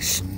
Shh.